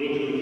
Look